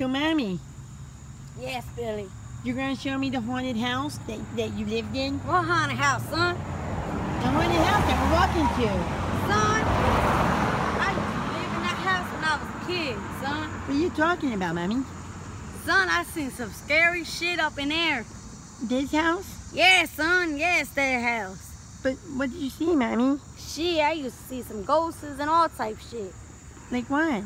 So, mommy, Yes, Billy. you're gonna show me the haunted house that, that you lived in? What haunted house, son? The haunted house that we're walking to. Son, I used to live in that house when I was a kid, son. What are you talking about, mommy? Son, I seen some scary shit up in there. This house? Yeah, son, yes, that house. But what did you see, mommy? Shit, I used to see some ghosts and all type shit. Like what?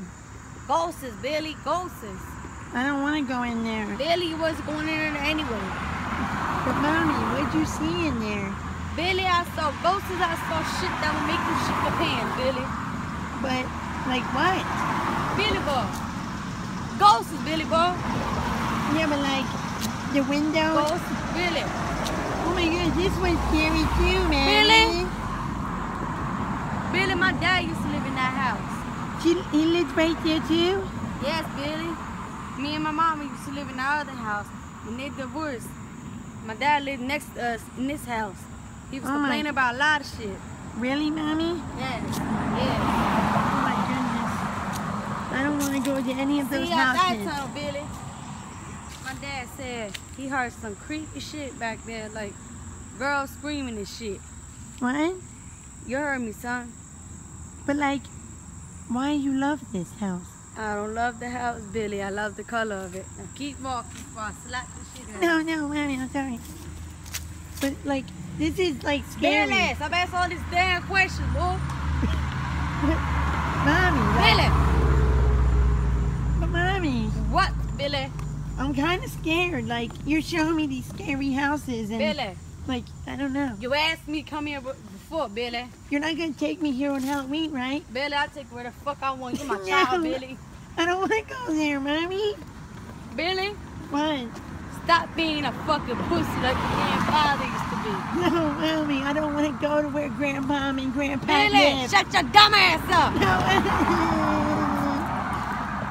Ghosts, Billy, ghosts. I don't want to go in there. Billy you wasn't going in there anyway. But mommy, what'd you see in there? Billy, I saw ghosts, I saw shit that would make you shit your pants, Billy. But like what? Billy boy. Ghosts, Billy boy. Yeah, but like the window. Ghosts, Billy. Oh my god, this one's scary too, man. Really? Billy, my dad used to live in that house. She, he lives right there too. Yes, Billy. Me and my mom used to live in our other house. When they divorced, my dad lived next to us in this house. He was Oh complaining about a lot of shit. Really, mommy? Yes, yes. Oh my goodness. I don't want to go to any of those See, houses. time, Billy, my dad said he heard some creepy shit back there, like girls screaming and shit. What? You heard me, son. But like, why you love this house? I don't love the house, Billy. I love the color of it. Now keep walking before I slap the shit out of you. No, no, mommy, I'm sorry. But like, this is like scary. Billy, stop asking all these damn questions, boy. Mommy, like, Billy, but mommy, what, Billy? I'm kind of scared. Like, you're showing me these scary houses and Billy, like, I don't know. you asked me to come here before, Billy. You're not gonna take me here on Halloween, right? Billy, I'll take where the fuck I want. You're my No. child, Billy. I don't want to go there, mommy. Billy, What? stop being a fucking pussy like your grandfather used to be. No, mommy, I don't want to go to where Grandpa and Grandpa Billy, live. shut your dumb ass up. No,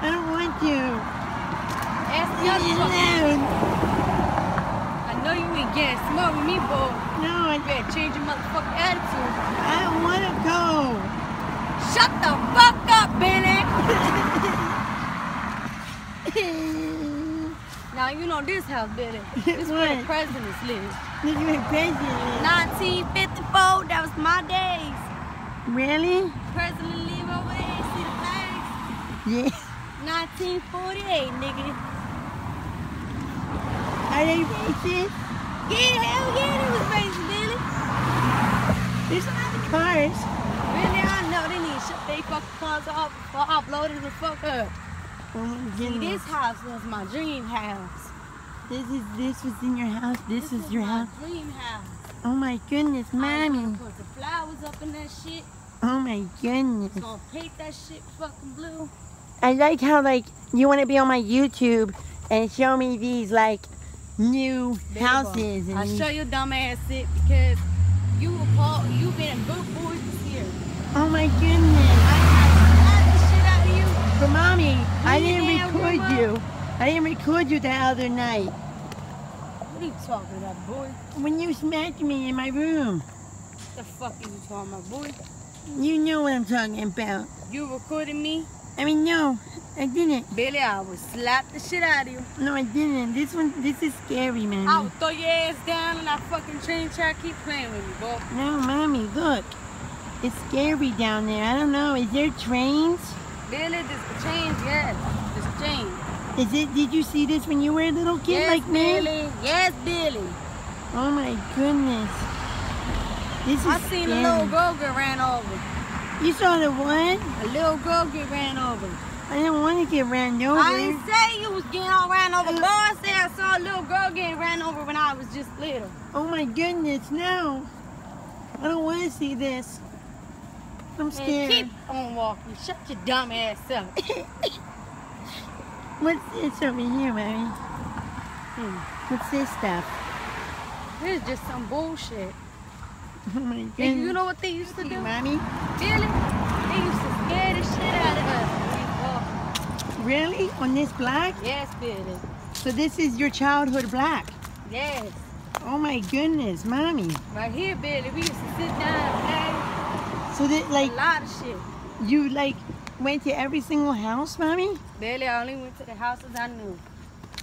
I don't want you. Ask the Leave other. I know you ain't getting smart with me, boy. No, I, You better change your motherfucking attitude. I don't want to go. Shut the fuck up, Billy. Now you know this house, Billy. This is where the presidents live. Look at president. 1954, that was my days. Really? President live over there, see the flags? Yeah. 1948, nigga. Are they racist? Yeah, hell yeah, they was racist, Billy. There's a lot cars. Really, I know they need shut they fucking cars off or uploading the fuck up. Oh See, this house was my dream house. This is this was in your house. This, is your my house. dream house. Oh my goodness, mommy. put the flowers up in that shit. Oh my goodness. Gonna paint that shit fucking blue. I like how like you want to be on my YouTube and show me these like new Baby houses and I'll show you dumb ass it because you were called, you been a good boy this year. Oh my goodness. I got the shit out of you. But mommy, I didn't record woman. you. I didn't record you the other night What are you talking about, boy? when you smacked me in my room. What the fuck are you talking about, boy? You know what I'm talking about. You recording me? I mean, no, I didn't. Billy, I would slap the shit out of you. No, I didn't. This one, this is scary, man. I would throw your ass down and I fucking train to keep playing with me, boy. No, mommy, look. It's scary down there. I don't know. Is there trains? Billy, this the change, yes. This change. Is it? Did you see this when you were a little kid yes, like me? Billy. Yes, Billy. Oh my goodness. This is I seen a little girl get ran over. You saw the one? A little girl get ran over. I didn't want to get ran over. I didn't say you was getting all ran over. Boy, I said I saw a little girl getting ran over when I was just little. Oh my goodness, no. I don't want to see this. I'm scared. keep on walking. Shut your dumb ass up. What's this over here, mommy? Hmm. What's this stuff? This is just some bullshit. Oh my And you know what they used to do? Mommy? Billy, they used to scare the shit out of us. when we walked. Really? On this black? Yes, Billy. So this is your childhood black? Yes. Oh my goodness, mommy. Right here, Billy. We used to sit down and So that like a lot of shit. you like went to every single house, mommy? Barely, I only went to the houses I knew.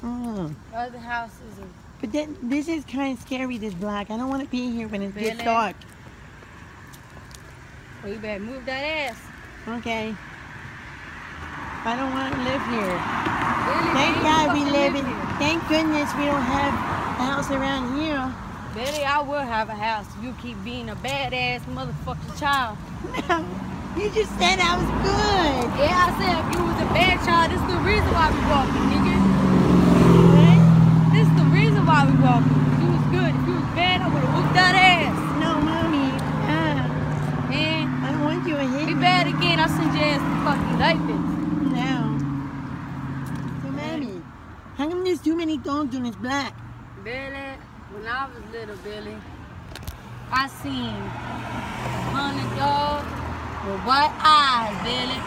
Oh. Other houses, But then, this is kind of scary, this black. I don't want to be here when it gets dark. well, you better move that ass. Okay. I don't want to live here. Thank God we live in. here. Thank goodness we don't have a house around here. Betty, I will have a house if you keep being a badass motherfucking child. No, you just said I was good. Yeah, I said if you was a bad child, this is the reason why we walking, nigga. What? This is why we walking. If you was good, if you was bad, I would have whooped that ass. No, mommy. Ah, Man, I don't want you to hit be me. bad again, I'll send your ass to fucking Lapis. No. So, mommy, how come there's too many dogs on this black? Billy, when I was little, Billy, I seen a hundred dogs with white eyes, Billy.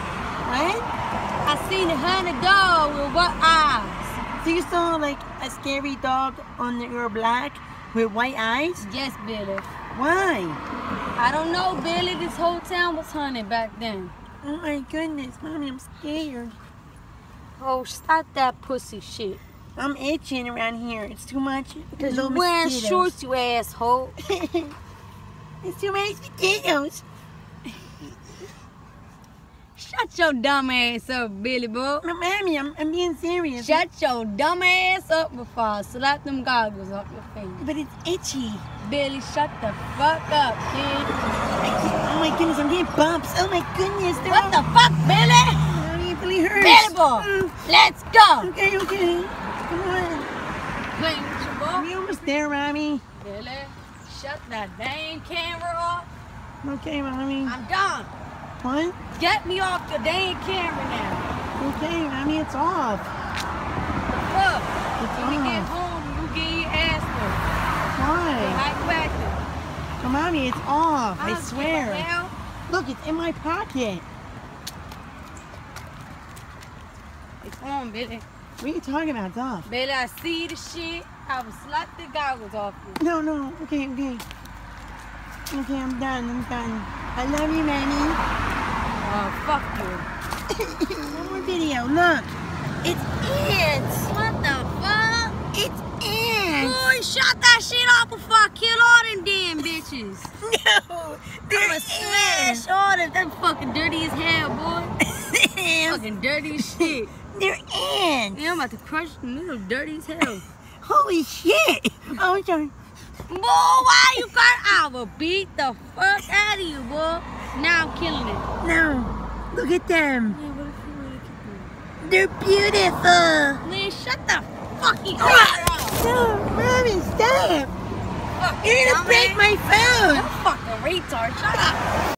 What? I seen a hundred dogs with white eyes. So you saw like a scary dog on your black with white eyes? Yes, Billy. Why? I don't know, Billy. This whole town was hunted back then. Oh my goodness, mommy, I'm scared. Oh, stop that pussy shit. I'm itching around here. It's too much. Because you're wearing mosquitoes. shorts, you asshole. it's too many mosquitoes. Shut your dumb ass up, Billy boy. Mommy, I'm, I'm being serious. Shut your dumb ass up before I slap them goggles off your face. But it's itchy. Billy, shut the fuck up, kid. Oh my goodness, I'm getting bumps. Oh my goodness. What all- the fuck, Billy? It really hurts. Billy boy, Mm, let's go. Okay, okay. Come on. Playing with your we almost there, mommy? Billy, shut that dang camera off. Okay, mommy. I'm done. What? Get me off the dang camera now. Okay, mommy, it's off. Look, It's when we get home, you get your ass whooped. Why? Hyperactive. Oh, mommy, it's off. I a swear. Look, it's in my pocket. It's on, Billy. What are you talking about? It's off. Billy, I see the shit. I will slap the goggles off you. No, no. Okay, okay. Okay, I'm done. I'm done. I love you, mommy. Oh, fuck you. One more video. Look. It's ants. What the fuck? It's ants. Boy, shut that shit off before I kill all them damn bitches. No. They're I'ma smash all them. Them fucking dirty as hell, boy. fucking dirty as shit. They're ants. Yeah, I'm about to crush them. They're dirty as hell. Holy shit. Oh, I'm sorry. Boy, why you got? I will beat the fuck out of you, boy. Now I'm killing it. No. Look at them. Yeah, what if you They're beautiful. Man, shut the fucking Ah! off. No, mommy, stop. Fuck, You're gonna break dumbass. my phone. You fucking retard. Shut up.